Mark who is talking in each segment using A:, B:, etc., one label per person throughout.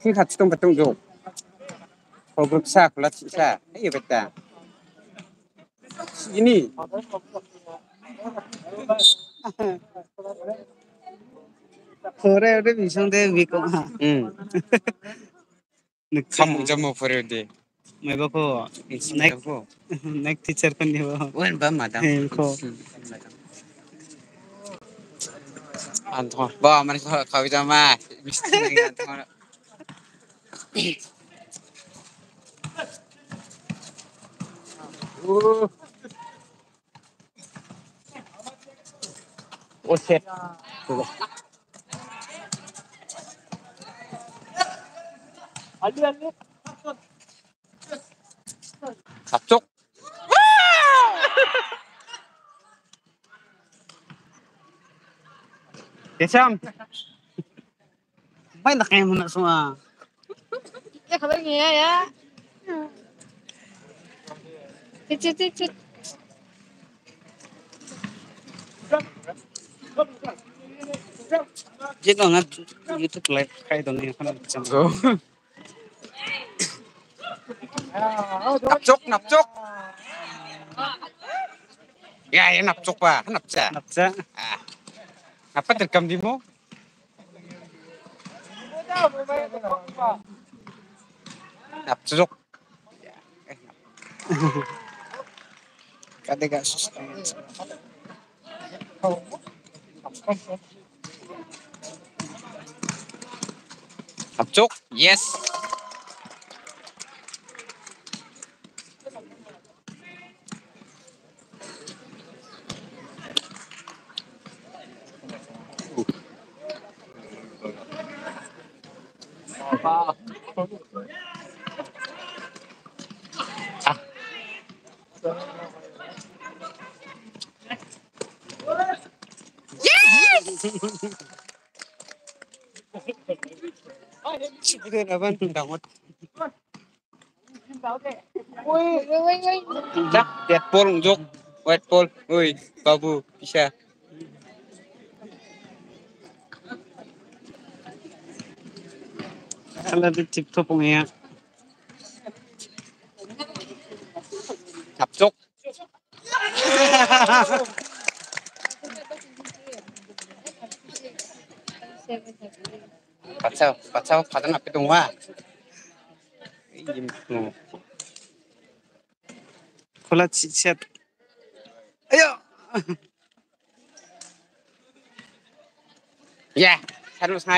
A: 키 같이 동 batong jo. Pogruk sa kulat sa. Ayo beta. Ini.
B: forever 미션대 미고하.
A: 응.
B: 삼 점오
A: forever.
B: मैं बको नेक नेक टीचर को नहीं वो
A: वन बम माता इनको 안통 봐 아무리 가위자마 미스터링 안통 오 쉣. Shit. Kapcok. Kesam.
B: May na kayo muna sa
C: Ya kabar niya ya. Tit tit tit.
B: Jito nga YouTube live kayo doon yung kanal sa Go.
A: Napcok, napcok. Ya, ya napcok pa. Napca.
B: Napsa.
A: Ah. Apa terekam di mo? Napcok. Eh, nap-
B: Kada ka sus.
A: Napcok. Yes. À. Yes! Chị thuyền ở bên đảo một
C: Ui, ui, ui, ui.
A: Chắc, đẹp bol không dục. Wet bol, ui, babu, pisha.
B: からでチップポンや。
A: จับจุกปัดเช้าปัดเซลปัดตนับไปตรงว่ายิ้มหนู
B: คนละชิเช็ดเอ้ย
A: แย่ฉันรู้ใช่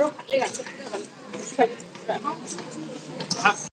D: 这个这个这个，这个这个这这个、好。